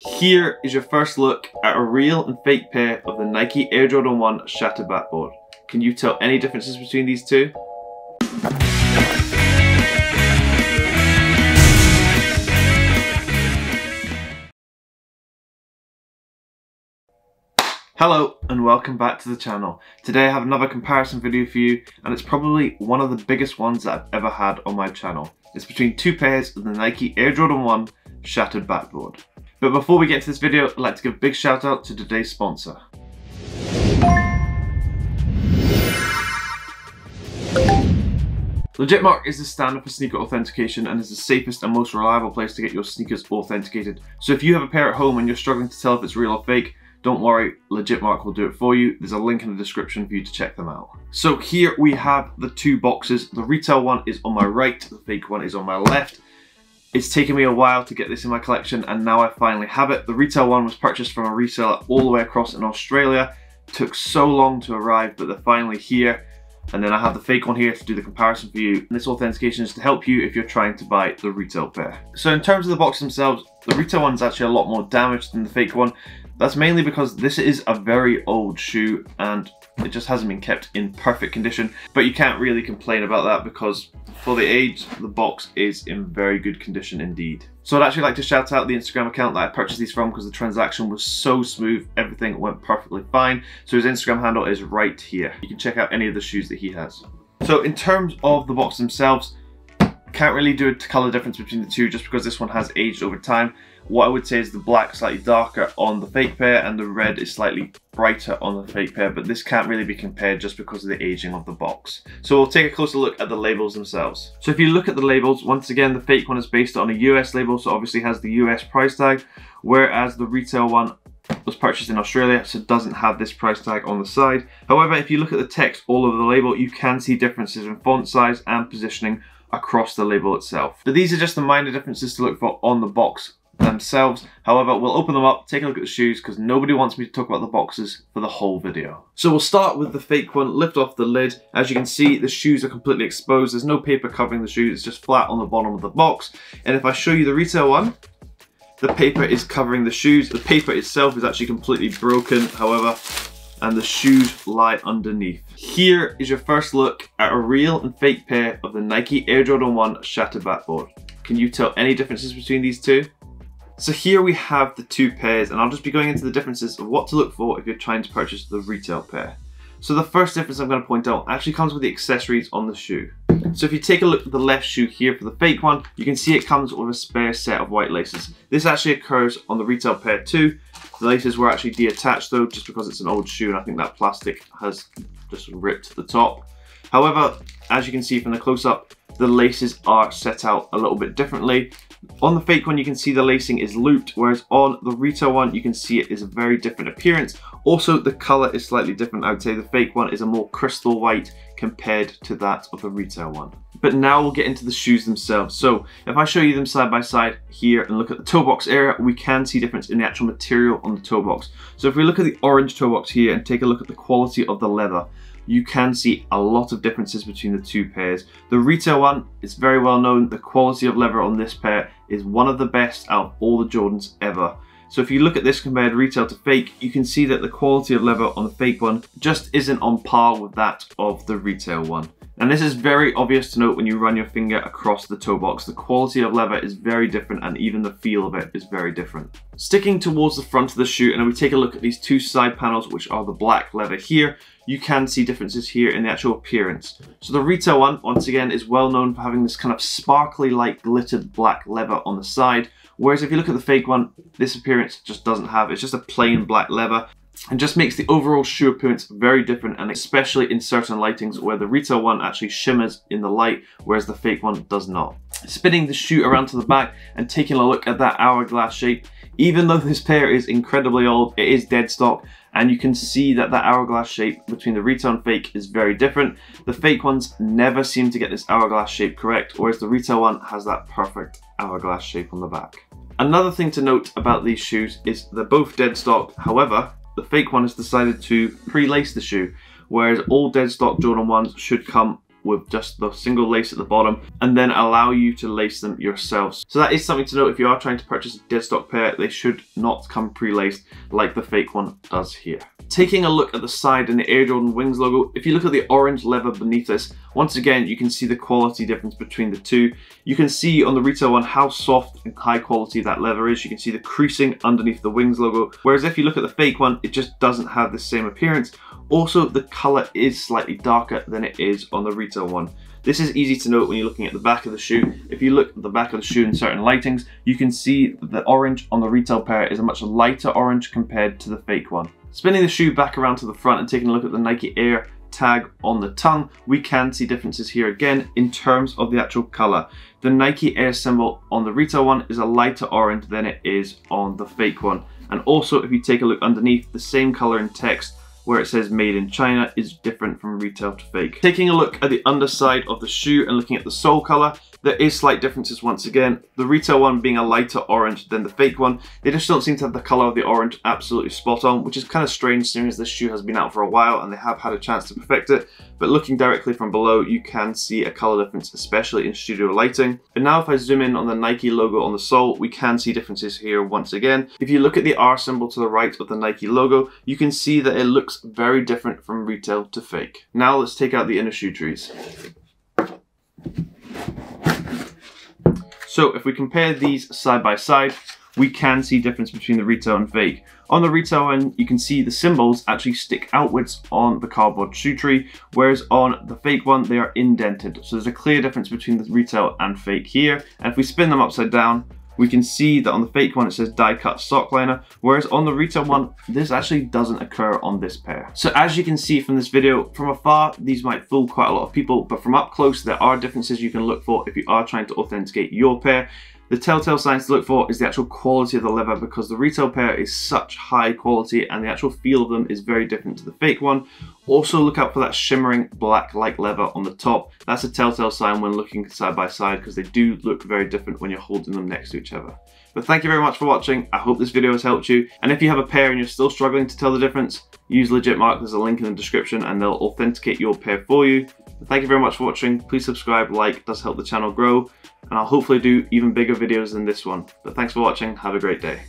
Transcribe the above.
Here is your first look at a real and fake pair of the Nike Air Jordan 1 Shattered Backboard. Can you tell any differences between these two? Hello and welcome back to the channel. Today I have another comparison video for you and it's probably one of the biggest ones that I've ever had on my channel. It's between two pairs of the Nike Air Jordan 1 Shattered Backboard. But before we get to this video, I'd like to give a big shout out to today's sponsor. Legitmark is the standard for sneaker authentication and is the safest and most reliable place to get your sneakers authenticated. So if you have a pair at home and you're struggling to tell if it's real or fake, don't worry, Legitmark will do it for you. There's a link in the description for you to check them out. So here we have the two boxes. The retail one is on my right, the fake one is on my left. It's taken me a while to get this in my collection and now I finally have it. The retail one was purchased from a reseller all the way across in Australia. took so long to arrive, but they're finally here. And then I have the fake one here to do the comparison for you. And this authentication is to help you if you're trying to buy the retail pair. So in terms of the box themselves, the retail one is actually a lot more damaged than the fake one. That's mainly because this is a very old shoe and it just hasn't been kept in perfect condition. But you can't really complain about that because for the age, the box is in very good condition indeed. So I'd actually like to shout out the Instagram account that I purchased these from because the transaction was so smooth, everything went perfectly fine. So his Instagram handle is right here. You can check out any of the shoes that he has. So in terms of the box themselves, can't really do a color difference between the two just because this one has aged over time. What I would say is the black slightly darker on the fake pair and the red is slightly brighter on the fake pair, but this can't really be compared just because of the aging of the box. So we'll take a closer look at the labels themselves. So if you look at the labels, once again, the fake one is based on a US label, so obviously has the US price tag, whereas the retail one was purchased in Australia, so doesn't have this price tag on the side. However, if you look at the text all over the label, you can see differences in font size and positioning across the label itself. But these are just the minor differences to look for on the box themselves. However, we'll open them up, take a look at the shoes, because nobody wants me to talk about the boxes for the whole video. So we'll start with the fake one, lift off the lid. As you can see, the shoes are completely exposed. There's no paper covering the shoes, it's just flat on the bottom of the box. And if I show you the retail one, the paper is covering the shoes. The paper itself is actually completely broken, however, and the shoes lie underneath. Here is your first look at a real and fake pair of the Nike Air Jordan 1 Shattered Backboard. Can you tell any differences between these two? So here we have the two pairs and I'll just be going into the differences of what to look for if you're trying to purchase the retail pair. So the first difference I'm going to point out actually comes with the accessories on the shoe. So if you take a look at the left shoe here for the fake one, you can see it comes with a spare set of white laces. This actually occurs on the retail pair too. The laces were actually deattached though, just because it's an old shoe and I think that plastic has just ripped the top. However, as you can see from the close-up, the laces are set out a little bit differently. On the fake one, you can see the lacing is looped, whereas on the retail one, you can see it is a very different appearance. Also, the color is slightly different. I would say the fake one is a more crystal white compared to that of the retail one. But now we'll get into the shoes themselves. So if I show you them side by side here and look at the toe box area, we can see difference in the actual material on the toe box. So if we look at the orange toe box here and take a look at the quality of the leather, you can see a lot of differences between the two pairs. The retail one is very well known. The quality of leather on this pair is one of the best out of all the Jordans ever. So if you look at this compared retail to fake, you can see that the quality of leather on the fake one just isn't on par with that of the retail one. And this is very obvious to note when you run your finger across the toe box. The quality of leather is very different and even the feel of it is very different. Sticking towards the front of the shoe and we take a look at these two side panels which are the black leather here, you can see differences here in the actual appearance. So the retail one, once again, is well known for having this kind of sparkly like glittered black leather on the side. Whereas if you look at the fake one, this appearance just doesn't have, it's just a plain black leather and just makes the overall shoe appearance very different and especially in certain lightings where the retail one actually shimmers in the light whereas the fake one does not. Spinning the shoe around to the back and taking a look at that hourglass shape, even though this pair is incredibly old, it is dead stock and you can see that that hourglass shape between the retail and fake is very different. The fake ones never seem to get this hourglass shape correct, whereas the retail one has that perfect hourglass shape on the back. Another thing to note about these shoes is they're both dead stock, however, the fake one has decided to pre-lace the shoe, whereas all dead stock Jordan 1s should come with just the single lace at the bottom and then allow you to lace them yourselves. So that is something to note if you are trying to purchase a dead stock pair, they should not come pre-laced like the fake one does here. Taking a look at the side and the Air Jordan Wings logo, if you look at the orange leather beneath this, once again, you can see the quality difference between the two. You can see on the retail one how soft and high quality that leather is. You can see the creasing underneath the Wings logo. Whereas if you look at the fake one, it just doesn't have the same appearance. Also, the color is slightly darker than it is on the retail This is easy to note when you're looking at the back of the shoe. If you look at the back of the shoe in certain lightings, you can see that the orange on the retail pair is a much lighter orange compared to the fake one. Spinning the shoe back around to the front and taking a look at the Nike Air tag on the tongue, we can see differences here again in terms of the actual color. The Nike Air symbol on the retail one is a lighter orange than it is on the fake one. And also if you take a look underneath, the same color and text where it says made in China is different from retail to fake. Taking a look at the underside of the shoe and looking at the sole color, there is slight differences once again. The retail one being a lighter orange than the fake one. They just don't seem to have the color of the orange absolutely spot on, which is kind of strange seeing as this shoe has been out for a while and they have had a chance to perfect it. But looking directly from below, you can see a color difference, especially in studio lighting. And now if I zoom in on the Nike logo on the sole, we can see differences here once again. If you look at the R symbol to the right of the Nike logo, you can see that it looks very different from retail to fake. Now let's take out the inner shoe trees. So if we compare these side by side, we can see difference between the retail and fake. On the retail one, you can see the symbols actually stick outwards on the cardboard shoe tree, whereas on the fake one, they are indented. So there's a clear difference between the retail and fake here. And if we spin them upside down, we can see that on the fake one it says die cut sock liner, whereas on the retail one, this actually doesn't occur on this pair. So as you can see from this video, from afar, these might fool quite a lot of people, but from up close, there are differences you can look for if you are trying to authenticate your pair. The telltale signs to look for is the actual quality of the leather because the retail pair is such high quality and the actual feel of them is very different to the fake one. Also look out for that shimmering black like leather on the top. That's a telltale sign when looking side by side because they do look very different when you're holding them next to each other. But thank you very much for watching. I hope this video has helped you. And if you have a pair and you're still struggling to tell the difference, use Legitmark. There's a link in the description and they'll authenticate your pair for you. Thank you very much for watching. Please subscribe, like, does help the channel grow and I'll hopefully do even bigger videos than this one. But thanks for watching, have a great day.